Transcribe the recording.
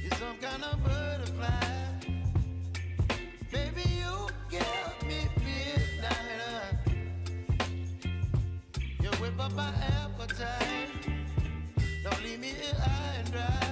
You're some kind of butterfly. Baby, you give me midnight. You whip up my appetite. Don't leave me here high and dry.